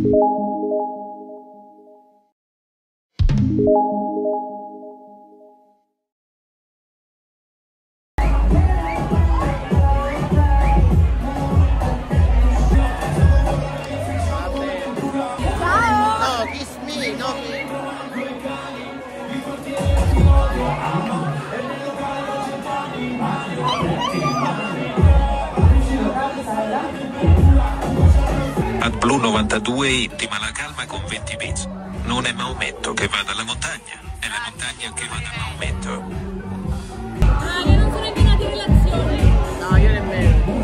Thank you. AdBlue 92 intima la calma con 20 bits. Non è Maometto che va dalla montagna, è la montagna che va da Maometto. Ah, che non sono in relazione. No, io nemmeno.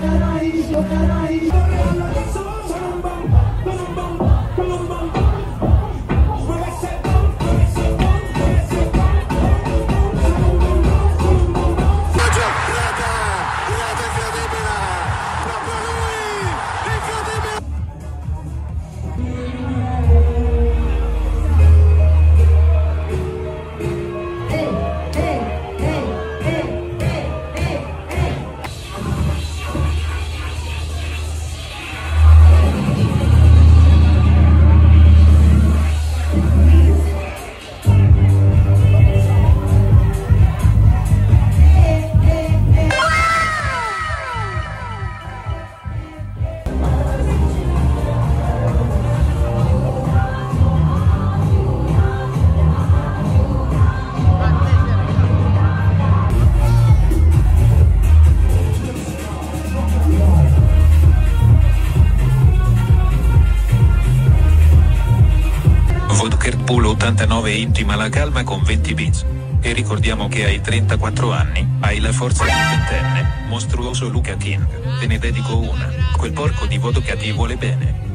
Yo, Pool 89 intima la calma con 20 bits. E ricordiamo che hai 34 anni, hai la forza di ventenne, mostruoso Luca King, te ne dedico una, quel porco di vodka ti vuole bene.